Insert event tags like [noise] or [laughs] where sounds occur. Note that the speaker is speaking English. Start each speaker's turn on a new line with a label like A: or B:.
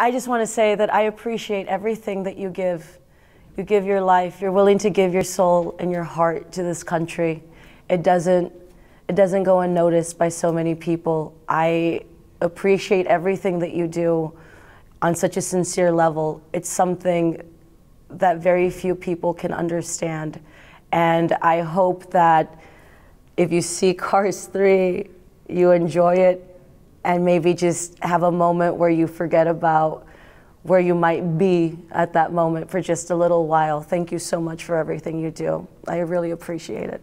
A: I just want to say that I appreciate everything that you give. You give your life, you're willing to give your soul and your heart to this country. It doesn't it doesn't go unnoticed by so many people. I appreciate everything that you do on such a sincere level. It's something that very few people can understand. And I hope that if you see [laughs] Cars 3, you enjoy it and maybe just have a moment where you forget about where you might be at that moment for just a little while. Thank you so much for everything you do. I really appreciate it.